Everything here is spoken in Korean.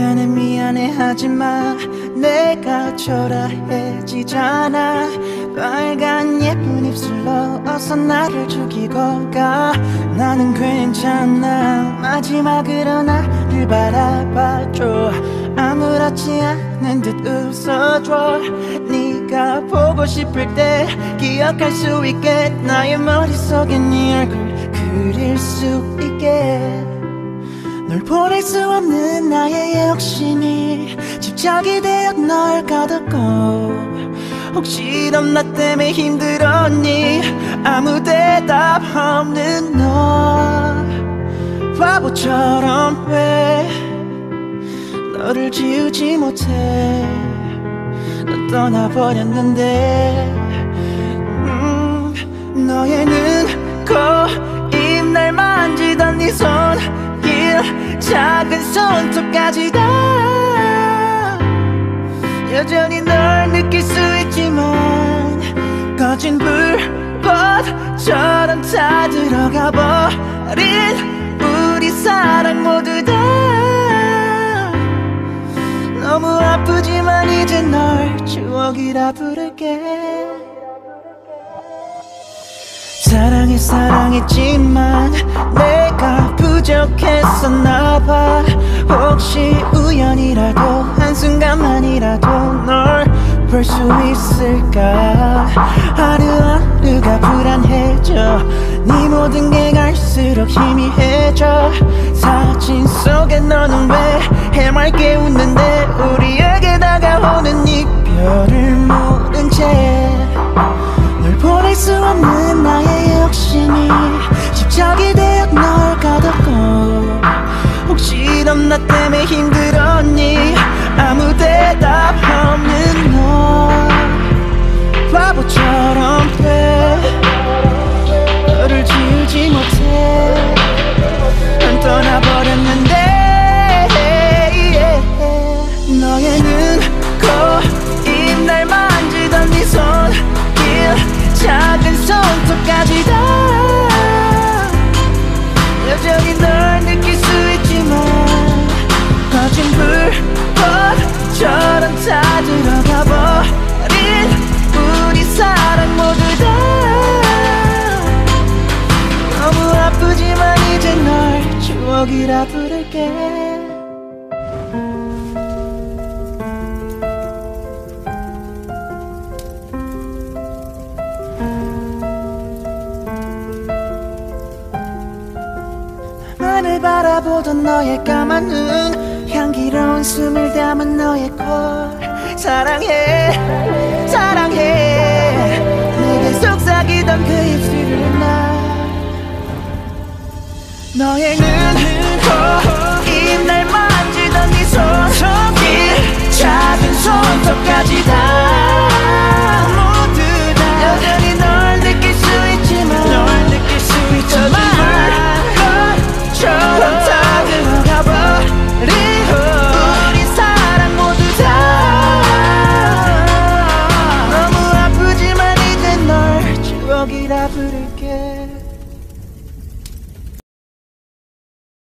미안해 하지마 내가 초라해지잖아. 빨간 예쁜 입술로 어서 나를 죽이고 가. 나는 괜찮아. 마지막으로 나를 바라봐줘. 아무렇지 않은 듯 웃어줘. 네가 보고 싶을 때 기억할 수 있게. 나의 머릿속에 네 얼굴 그릴 수 있게 널 보낼 수 없는 나의 욕심이 집착이 되어 널 가뒀고 혹시 넌 나 때문에 힘들었니? 아무 대답 없는 너 바보처럼 왜 너를 지우지 못해? 넌 떠나버렸는데 음, 너의 눈, 작은 손톱까지 다. 여전히 널 느낄 수 있지만 꺼진 불꽃처럼 다 들어가 버린 우리 사랑 모두 다. 너무 아프지만 이제 널 추억이라 부를게. 사랑해 사랑했지만 내 가 부족했었나봐. 혹시 우연이라도 한순간만이라도 널 볼 수 있을까? 하루하루가 불안해져. 네 모든 게 갈수록 희미해져. 사진 속에 너는 왜 해맑게 웃는데 우리에 너의 눈, 코, 입, 날 만지던 네 손길 작은 손톱까지 다. 여전히 널 느낄 수 있지만 거진 불꽃처럼 다 들어가 버린 우리 사랑 모두 다. 너무 아프지만 이제 널 추억이라 부를게 하늘 바라보던 너의 까만 눈 향기로운 숨을 담은 너의 콜 사랑해 사랑해. 내게 속삭이던 그 입술을 나 너의 눈 이라 부를게.